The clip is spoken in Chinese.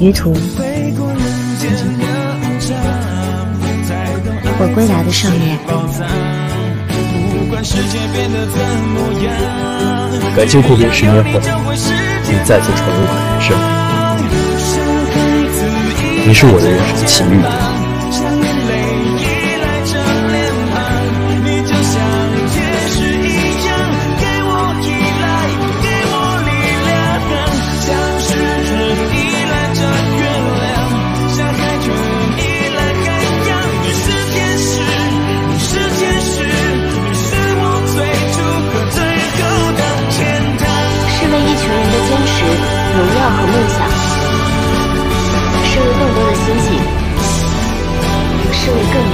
于途，我归来的少年。感谢阔别十年后，你再次闯入我的人生。你是我的人生奇遇。荣耀和梦想，是为更多的星星，是为更。